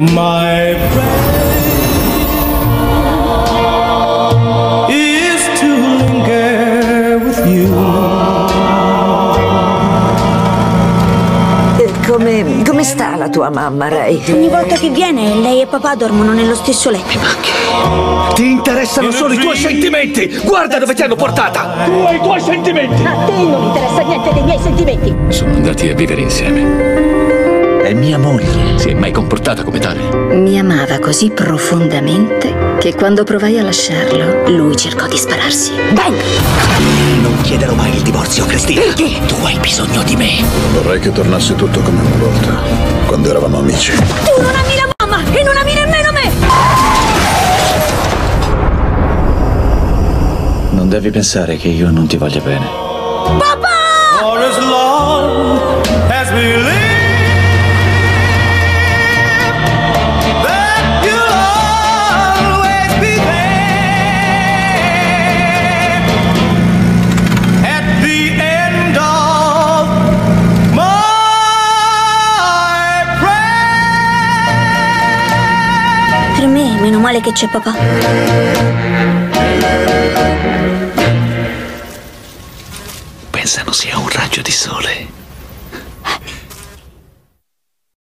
My is to linger with you. Eh, Come, come sta la tua mamma, Ray? Ogni volta che viene, lei e papà dormono nello stesso letto. Ti interessano solo i tuoi sentimenti! Guarda dove ti hanno portata! Tu e i tuoi sentimenti! A te non interessa niente dei miei sentimenti. Sono andati a vivere insieme. È mia moglie. Si è mai comportata come tale? Mi amava così profondamente che quando provai a lasciarlo, lui cercò di spararsi. Bang! Non chiederò mai il divorzio, Cristina. Perché? Tu hai bisogno di me. Vorrei che tornasse tutto come una volta, quando eravamo amici. Tu non ami la mamma e non ami nemmeno me! Non devi pensare che io non ti voglia bene. For meno male che c'è papà. Pensano sia un raggio di sole.